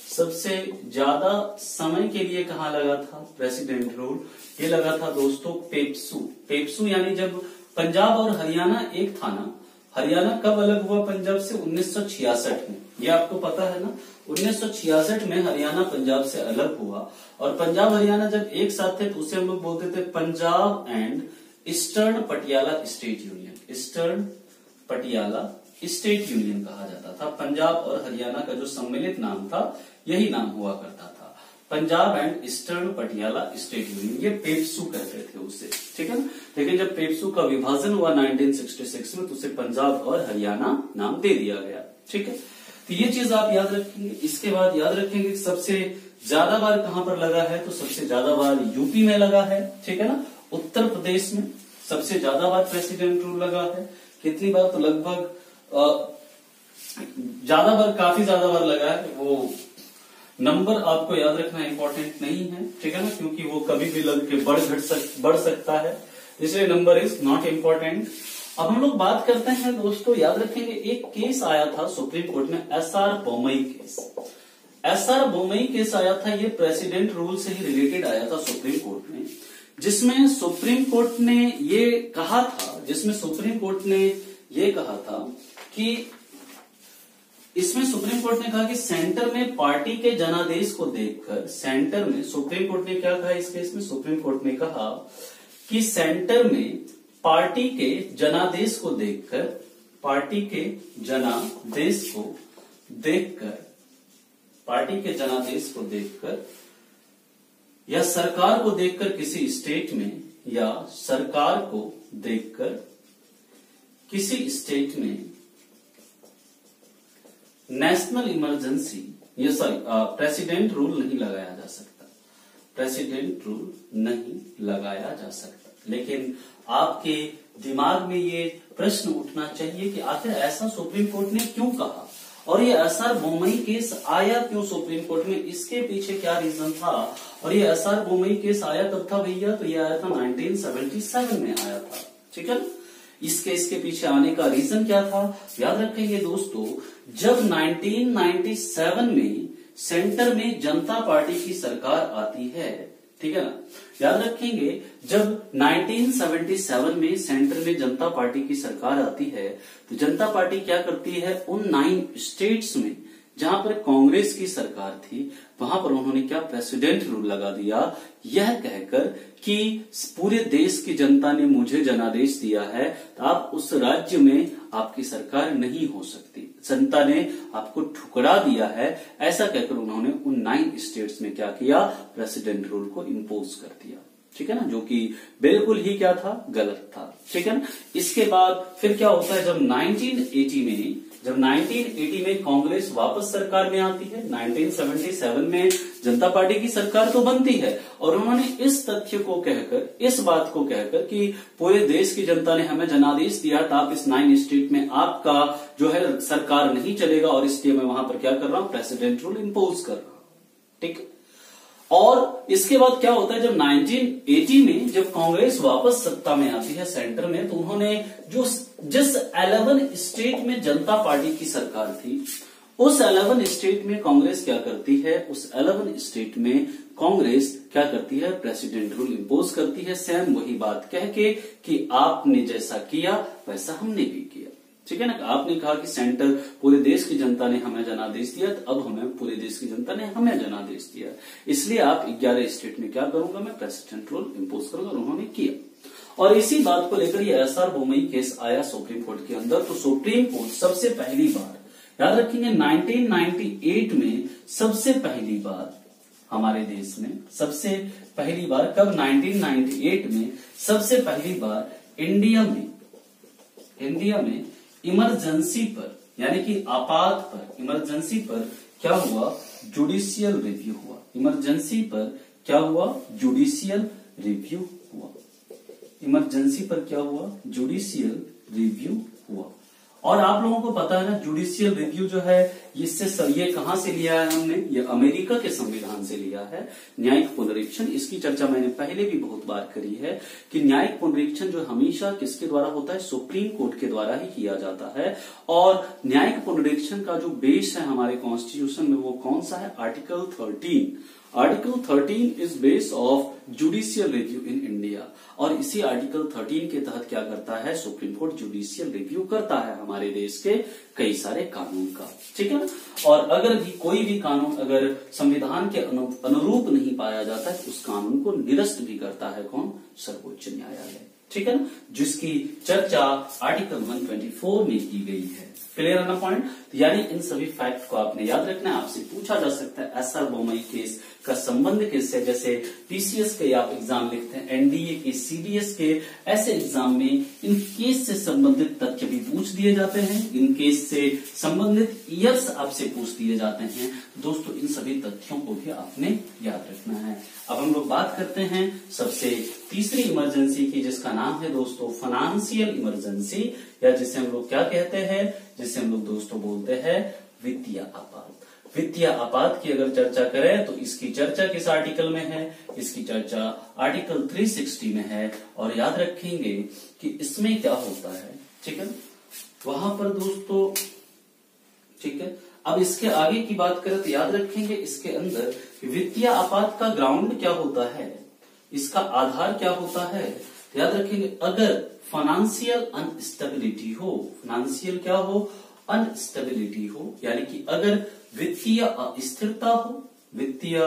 सबसे ज़्यादा समय के लिए कहा लगा था? President rule. ये लगा था दोस्तों पेप्सू। पेप्सू यानी जब पंजाब और हरियाणा एक था ना? हरियाणा कब अलग हुआ? पंजाब से 1966 में। ये आपको पता है ना 1966 में हरियाणा पंजाब से अलग हुआ और पंजाब हरियाणा जब एक साथ थे तो उसे हम लोग बोलते थे Punjab and eastern Patiala state union. Eastern Patiala state union कहा जाता था। पंजाब और हरियाणा का जो सम्मिलित नाम था, यही नाम हुआ करता था। Punjab and eastern Patiala state union, ये पेप्सू कहते थे उसे। ठीक है ना? लेकिन जब पेप्सू का विभाजन हुआ 1966 में तो उसे पंजाब और हरियाणा नाम दे दिया गया। ठीक है? तो ये चीज़ आप याद रखेंगे। इसके बाद याद रखेंगे सबसे ज़्यादा बार कहाँ पर लगा है तो सबसे ज़्यादा बार यूपी में लगा है ठीक है ना? उत्तर प्रदेश में सबसे ज़्यादा बार प्रेसिडेंट रूल लगा है। कितनी बार? तो लगभग ज़्यादा बार काफ़ी ज़्यादा बार लगा है। वो नंबर आपको याद रखना इंपॉर्टेंट नहीं है ठीक है ना? क्योंकि वो कभी भी लग के बढ़ घट सक, बढ़ सकता है। इसलिए नंबर इज़ नॉट इम्पोर्टेंट। अब हम लोग बात करते हैं दोस्तों, याद रखेंगे एक केस आया था सुप्रीम कोर्ट में S R Bommai case. S R Bommai case आया था, ये प्रेसिडेंट रूल से ही रिलेटेड आया था सुप्रीम कोर्ट में, जिसमें सुप्रीम कोर्ट ने ये कहा था, जिसमें सुप्रीम कोर्ट ने ये कहा था कि, इसमें सुप्रीम कोर्ट ने कहा कि सेंटर में पार्टी के जनादेश को देखकर, सेंटर में, सुप्रीम कोर्ट ने क्या कहा इस केस में? सुप्रीम कोर्ट ने कहा कि सेंटर में पार्टी के जनादेश को देखकर, पार्टी के जनादेश को देखकर, पार्टी के जनादेश को देखकर, या सरकार को देखकर किसी स्टेट में, या सरकार को देखकर किसी स्टेट में नेशनल इमरजेंसी, ये सॉरी प्रेसिडेंट रूल नहीं लगाया जा सकता। प्रेसिडेंट रूल नहीं लगाया जा सकता। लेकिन आपके दिमाग में ये प्रश्न उठना चाहिए कि आखिर ऐसा सुप्रीम कोर्ट ने क्यों कहा? और ये एस आर बोमई केस आया क्यों सुप्रीम कोर्ट में? इसके पीछे क्या रीजन था? और ये एस आर बोमई केस आया कब था भैया? तो ये आया था 1977 में आया था। ठीक है इस केस के पीछे आने का रीजन क्या था? याद रखेंगे दोस्तों, जब 1997 में सेंटर में जनता पार्टी की सरकार आती है ठीक है ना? याद रखेंगे, जब 1977 में सेंटर में जनता पार्टी की सरकार आती है तो जनता पार्टी क्या करती है? उन नाइन स्टेट्स में जहाँ पर कांग्रेस की सरकार थी, वहाँ पर उन्होंने क्या प्रेसिडेंट रूल लगा दिया? यह कहकर कि पूरे देश की जनता ने मुझे जनादेश दिया है तो आप उस राज्य में आपकी सरकार नहीं हो सकती। जनता ने आपको ठुकरा दिया है। ऐसा कहकर उन्होंने उन नाइन स्टेट्स में क्या किया? प्रेसिडेंट रूल को इम्पोज कर दिया। ठीक है ना? जो कि बिल्कुल ही क्या था? गलत था। ठीक है ना? इसके बाद फिर क्या होता है? जब 1980 में जब 1980 में कांग्रेस वापस सरकार में आती है 1977 में जनता पार्टी की सरकार तो बनती है, और उन्होंने इस तथ्य को कहकर, इस बात को कहकर कि पूरे देश की जनता ने हमें जनादेश दिया था आप इस नाइन स्टेट में आपका जो है सरकार नहीं चलेगा, और इसलिए मैं वहाँ पर क्या कर रहा हूँ, प्रेसिडेंट रूल इम्पोज कर रहा हूँ। ठीक? और इसके बाद क्या होता है, जब 1980 में जब कांग्रेस वापस सत्ता में आती है, सेंटर में तो उन्होंने जो जिस 11 स्टेट में जनता पार्टी की सरकार थी, उस 11 स्टेट में कांग्रेस क्या करती है, उस 11 स्टेट में कांग्रेस क्या करती है, प्रेसिडेंट रूल इम्पोज करती है। सेम, वही बात कह के कि आपने जैसा किया, वैसा हमने भी किया। ठीक है ना? आपने कहा कि सेंटर पूरे देश की जनता ने हमें जनादेश दिया तो अब हमें पूरे देश की जनता ने हमें जनादेश दिया। इसलिए आप ग्यारह स्टेट में क्या करूँगा मैं? प्रेसिडेंट रूल इम्पोज करूँगा उन्होंने किया। और इसी बात को लेकर ये एस आर बोमई केस आया सुप्रीम कोर्ट के अंदर। तो सुप्रीम कोर्ट सबसे पहली बार, याद रखेंगे 1998 में सबसे पहली बार हमारे देश में, सबसे पहली बार कब? 1998 में सबसे पहली बार इंडिया में इंडिया में इमरजेंसी पर, यानी कि आपात पर, इमरजेंसी पर क्या हुआ? जुडिशियल रिव्यू हुआ। इमरजेंसी पर क्या हुआ? जुडिशियल रिव्यू हुआ। इमरजेंसी पर क्या हुआ? जुडिशियल रिव्यू हुआ। और आप लोगों को पता है ना जुडिशियल रिव्यू जो है, इससे ये कहाँ से लिया है हमने? ये अमेरिका के संविधान से लिया है। न्यायिक पुनरीक्षण, इसकी चर्चा मैंने पहले भी बहुत बार करी है कि न्यायिक पुनरीक्षण जो हमेशा किसके द्वारा होता है? सुप्रीम कोर्ट के द्वारा ही किया जाता है। और न्यायिक पुनरीक्षण का जो बेस है हमारे कॉन्स्टिट्यूशन में वो कौन सा है? Article thirteen article 13 is base of judicial review in India और इसी आर्टिकल 13 के तहत क्या करता है? सुप्रीम कोर्ट जुडिशियल रिव्यू करता है हमारे देश के कई सारे कानून का। ठीक है और अगर भी कोई भी कानून अगर संविधान के अनुरूप नहीं पाया जाता है उस कानून को निरस्त भी करता है कौन? सर्वोच्च न्यायालय। ठीक है ना? जिसकी चर्चा आर्टिकल 124 में की गई है। क्लियर है ना पॉइंट यानी इन सभी फैक्ट को आपने याद रखना है, आपसे पूछा जा सकता है एस आर बोमई केस का संबंध किससे जैसे पीसीएस के आप एग्ज़ाम लिखते हैं एनडीए के सीडीएस के, ऐसे एग्ज़ाम में इन केस से संबंधित तथ्य भी पूछ दिए जाते हैं। इन केस से संबंधित ईयर्स आपसे पूछ दिए जाते हैं। दोस्तों, इन सभी तथ्यों को भी आपने याद रखना है। हम लोग बात करते हैं सबसे तीसरी इमरजेंसी की, जिसका नाम है दोस्तों फाइनेंशियल इमरजेंसी या जिसे हम लोग क्या कहते हैं, जिसे हम लोग दोस्तों बोलते हैं वित्तीय आपात। वित्तीय आपात की अगर चर्चा करें तो इसकी चर्चा किस आर्टिकल में है? इसकी चर्चा आर्टिकल 360 में है। और याद रखेंगे कि इसमें क्या होता है, ठीक है? वहाँ पर दोस्तों, ठीक है? अब इसके आगे की बात करें तो याद रखेंगे इसके अंदर वित्तीय आपात का ग्राउंड क्या होता है? इसका आधार क्या होता है? याद रखेंगे, अगर फाइनेंशियल अनस्टेबिलिटी हो फाइनेंशियल क्या हो? अनस्टेबिलिटी हो, यानी कि अगर वित्तीय अस्थिरता हो, वित्तीय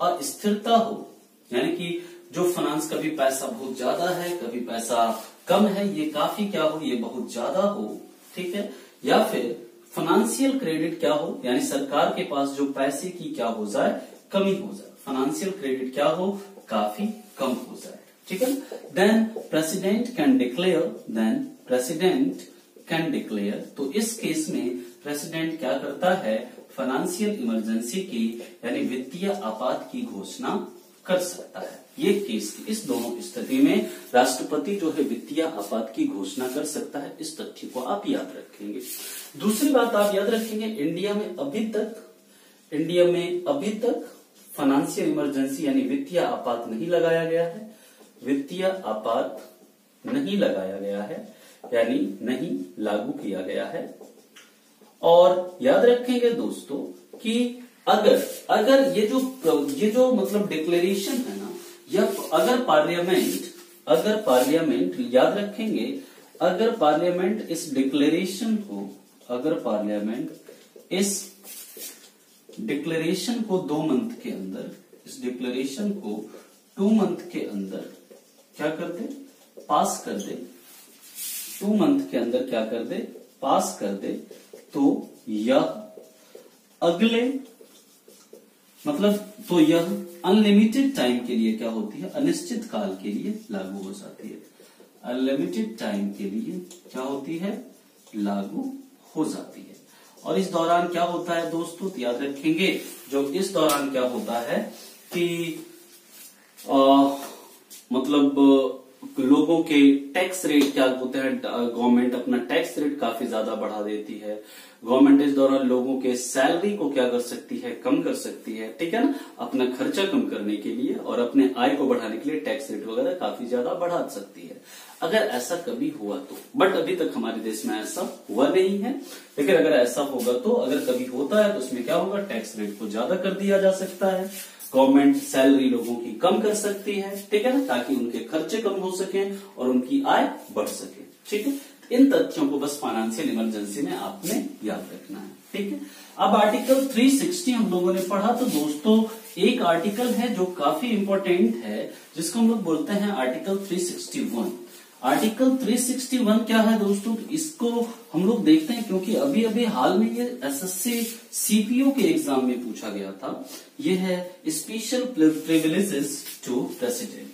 अस्थिरता हो, यानी कि जो फाइनेंस कभी पैसा बहुत ज़्यादा है, कभी पैसा कम है, ये काफ़ी क्या हो, ये बहुत ज़्यादा हो, ठीक है? या फिर फाइनेंशियल क्रेडिट क्या हो, यानी सरकार के पास जो पैसे की क्या हो जाए कमी हो जाए। फाइनेंशियल क्रेडिट क्या हो? काफ़ी कम हो जाए। ठीक है? Then president can declare then president can declare तो इस केस में प्रेसिडेंट क्या करता है? फाइनेंशियल इमरजेंसी की, यानी वित्तीय आपात की घोषणा कर सकता है। ये केस इस दोनों स्थिति में राष्ट्रपति जो है वित्तीय आपात की घोषणा कर सकता है। इस तथ्य को आप याद रखेंगे। दूसरी बात आप याद रखेंगे इंडिया में अभी तक इंडिया में अभी तक फाइनेंशियल इमरजेंसी यानी वित्तीय आपात नहीं लगाया गया है। वित्तीय आपात नहीं लगाया गया है, यानी नहीं लागू किया गया है। और याद रखेंगे दोस्तों कि अगर अगर ये जो ये जो मतलब डिक्लेरेशन है ना या अगर पार्लियामेंट अगर पार्लियामेंट याद रखेंगे, अगर पार्लियामेंट इस डिक्लेरेशन को, अगर पार्लियामेंट इस डिक्लेरेशन को दो मंथ के अंदर, इस डिक्लेरेशन को टू मंथ के अंदर क्या कर दे? पास कर दे। टू मंथ के अंदर क्या कर दे? पास कर दे। तो यह अगले मतलब तो यह अनलिमिटेड टाइम के लिए क्या होती है? अनिश्चित काल के लिए लागू हो जाती है। अनलिमिटेड टाइम के लिए क्या होती है? लागू हो जाती है। और इस दौरान क्या होता है दोस्तों तो याद रखेंगे जो इस दौरान क्या होता है कि आ, मतलब लोगों के टैक्स रेट क्या होते हैं गवर्नमेंट अपना टैक्स रेट काफ़ी ज़्यादा बढ़ा देती है। गवर्नमेंट इस दौरान लोगों के सैलरी को क्या कर सकती है कम कर सकती है ठीक है ना? अपना खर्चा कम करने के लिए और अपने आय को बढ़ाने के लिए टैक्स रेट वगैरह काफ़ी ज़्यादा बढ़ा सकती है। अगर ऐसा कभी हुआ तो। बट अभी तक हमारे देश में ऐसा हुआ नहीं है। लेकिन अगर ऐसा होगा तो अगर कभी होता है तो उसमें क्या होगा? टैक्स रेट को ज़्यादा कर दिया जा सकता है। गवर्नमेंट सैलरी लोगों की कम कर सकती है, ठीक है ना? ताकि उनके खर्चे कम हो सके और उनकी आय बढ़ सके, ठीक है? इन तथ्यों को बस फाइनेंशियल इमरजेंसी में आपने याद रखना है, ठीक है? अब आर्टिकल 360 हम लोगों ने पढ़ा तो दोस्तों, एक आर्टिकल है जो काफ़ी इंपॉर्टेंट है, जिसको हम लोग बोलते हैं आर्टिकल 361 आर्टिकल 361 क्या है दोस्तों? इसको हम लोग देखते हैं क्योंकि अभी अभी हाल में ये एसएससी सीपीओ के एग्ज़ाम में पूछा गया था। ये है special privileges to president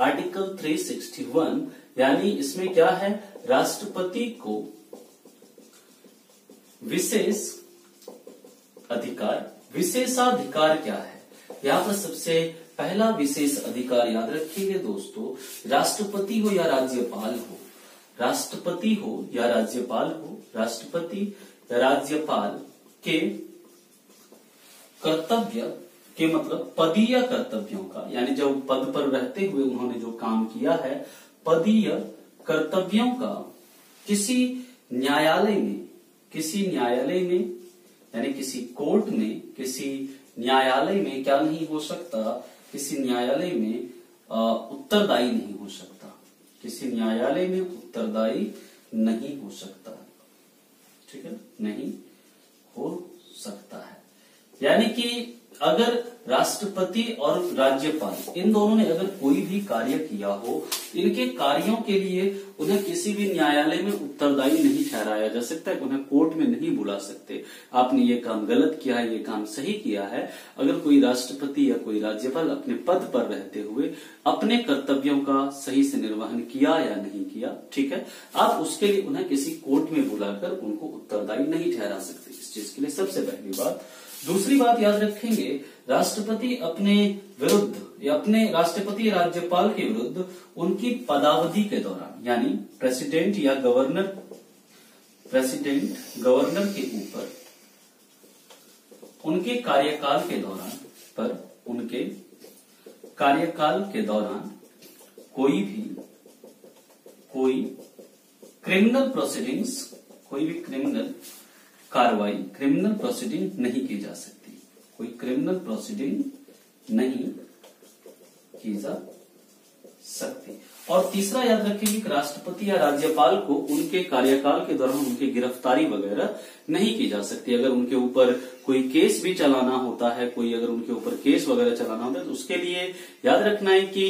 article 361 यानी इसमें क्या है? राष्ट्रपति को विशेष अधिकार, विशेषाधिकार क्या है? यहाँ पर सबसे पहला विशेष अधिकार याद रखिएगा दोस्तों, राष्ट्रपति हो या राज्यपाल हो। राष्ट्रपति हो या राज्यपाल हो, राष्ट्रपति या राज्यपाल के कर्तव्य, के मतलब पदीय कर्तव्यों का, यानी जब पद पर रहते हुए उन्होंने जो काम किया है, पदीय कर्तव्यों का, किसी न्यायालय में किसी न्यायालय में यानी किसी कोर्ट में किसी न्यायालय में क्या नहीं हो सकता किसी न्यायालय में उत्तरदायी नहीं हो सकता। किसी न्यायालय में उत्तरदायी नहीं हो सकता। ठीक है? नहीं हो सकता है। यानी कि अगर राष्ट्रपति और राज्यपाल, इन दोनों ने अगर कोई भी कार्य किया हो, इनके कार्यों के लिए उन्हें किसी भी न्यायालय में उत्तरदायी नहीं ठहराया जा सकता है उन्हें कोर्ट में नहीं बुला सकते। आपने ये काम गलत किया है, ये काम सही किया है। अगर कोई राष्ट्रपति या कोई राज्यपाल अपने पद पर रहते हुए अपने कर्तव्यों का सही से निर्वहन किया या नहीं किया, ठीक है, आप उसके लिए उन्हें किसी कोर्ट में बुलाकर उनको उत्तरदायी नहीं ठहरा सकते। इस चीज़ के लिए सबसे पहली बात दूसरी बात याद रखेंगे, राष्ट्रपति अपने विरुद्ध, या अपने राष्ट्रपति राज्यपाल के विरुद्ध उनकी पदावधि के दौरान, यानी प्रेसिडेंट या गवर्नर, प्रेसिडेंट, गवर्नर के ऊपर, उनके कार्यकाल के दौरान, पर उनके कार्यकाल के दौरान कोई भी, कोई क्रिमिनल प्रोसीडिंग्स कोई भी क्रिमिनल कार्रवाई क्रिमिनल प्रोसीडिंग नहीं की जा सकती। कोई क्रिमिनल प्रोसीडिंग नहीं की जा सकती। और तीसरा याद रखें कि राष्ट्रपति या राज्यपाल को उनके कार्यकाल के दौरान उनकी गिरफ्तारी वगैरह नहीं की जा सकती। अगर उनके ऊपर कोई केस भी चलाना होता है, कोई अगर उनके ऊपर केस वगैरह चलाना होता है तो उसके लिए याद रखना है कि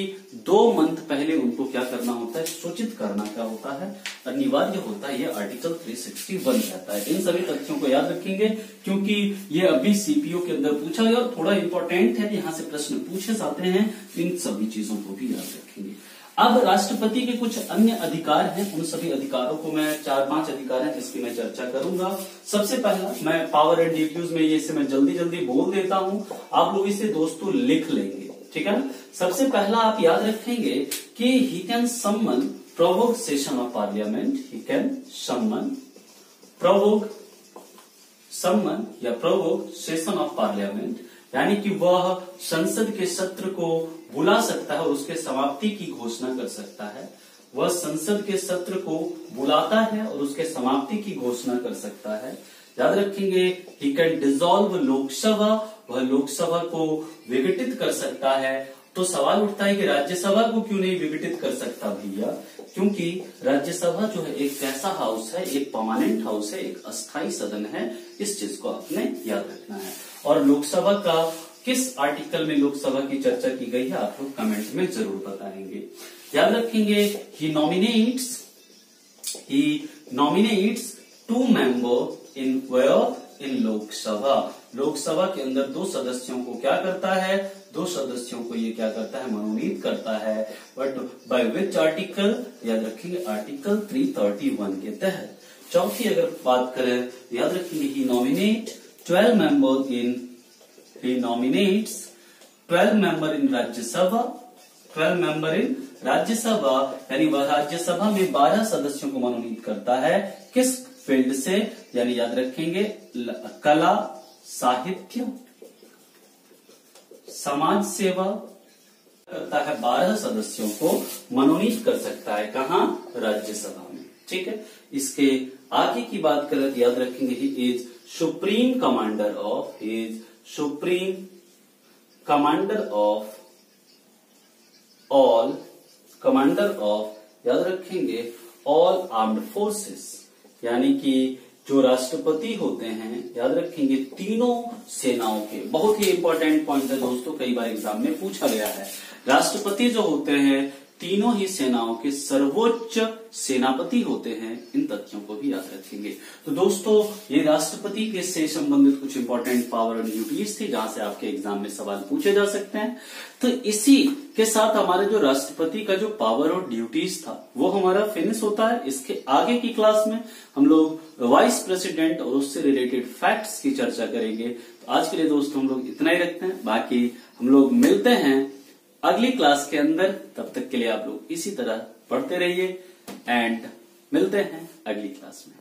दो मंथ पहले उनको क्या करना होता है, सूचित करना क्या होता है, अनिवार्य होता है, ये आर्टिकल 361 रहता है। इन सभी तथ्यों को याद रखेंगे, क्योंकि ये अभी सीपीओ के अंदर पूछा गया और थोड़ा इंपॉर्टेंट है यहाँ से प्रश्न पूछे जाते हैं, इन सभी चीज़ों को भी याद रखेंगे। अब राष्ट्रपति के कुछ अन्य अधिकार हैं। उन सभी अधिकारों को मैं चार, पाँच अधिकार हैं जिसकी मैं चर्चा करूँगा। सबसे पहला, मैं पावर एंड ड्यूटीज़ में ये इसे मैं जल्दी जल्दी बोल देता हूँ। आप लोग इसे दोस्तों लिख लेंगे, ठीक है? सबसे पहला आप याद रखेंगे कि he can summon prorogue session of parliament he can summon prorogue summon या प्रोवोक सेशन ऑफ़ पार्लियामेंट यानी कि वह संसद के सत्र को बुला सकता है और उसके समाप्ति की घोषणा कर सकता है। वह संसद के सत्र को बुलाता है और उसके समाप्ति की घोषणा कर सकता है। याद रखेंगे ही कैन डिजोल्व लोकसभा वह लोकसभा को विघटित कर सकता है। तो सवाल उठता है कि राज्यसभा को क्यों नहीं विघटित कर सकता भैया? क्योंकि राज्यसभा जो है, एक कैसा हाउस है, एक परमानेंट हाउस है, एक अस्थाई सदन है। इस चीज़ को आपने याद रखना है। और लोकसभा का किस आर्टिकल में लोकसभा की चर्चा की गई है, आप लोग कमेंट में ज़रूर बताएँगे। याद रखेंगे he nominates he nominates two member in in Lok Sabha. Lok Sabha के अंदर दो सदस्यों को क्या करता है? दो सदस्यों को ये क्या करता है? मनोनीत करता है। बट बाय विच आर्टिकल याद रखेंगे आर्टिकल 331 के तहत। चौथी अगर बात करें, याद रखेंगे he nominate 12 member in he nominates 12 member in Rajya Sabha 12 member in Rajya Sabha यानी वह राज्यसभा में 12 सदस्यों को मनोनीत करता है। किस फ़ील्ड से? यानी याद रखेंगे कला, साहित्य समाज सेवा करता है बारह सदस्यों को मनोनीत कर सकता है कहा? राज्यसभा में। ठीक है? इसके आगे की बात करें, याद रखेंगे he is supreme commander of is supreme commander of all commander of याद रखेंगे ऑल आर्म्ड फोर्सेस यानी कि जो राष्ट्रपति होते हैं, याद रखेंगे, तीनों सेनाओं के, बहुत ही इंपॉर्टेंट पॉइंट है दोस्तों, कई बार एग्ज़ाम में पूछा गया है। राष्ट्रपति जो होते हैं तीनों ही सेनाओं के सर्वोच्च सेनापति होते हैं। इन तथ्यों को भी याद रखेंगे। तो दोस्तों, ये राष्ट्रपति के से संबंधित कुछ इंपॉर्टेंट पावर एंड ड्यूटीज़ थी, जहाँ से आपके एग्ज़ाम में सवाल पूछे जा सकते हैं। तो इसी के साथ हमारे जो राष्ट्रपति का जो पावर और ड्यूटीज़ था, वो हमारा फिनिश होता है। इसके आगे की क्लास में हम लोग वाइस प्रेसिडेंट और उससे रिलेटेड फैक्ट्स की चर्चा करेंगे। तो आज के लिए दोस्तों, हम लोग इतना ही रखते हैं। बाकी हम लोग मिलते हैं अगली क्लास के अंदर। तब तक के लिए आप लोग इसी तरह पढ़ते रहिए एंड मिलते हैं अगली क्लास में।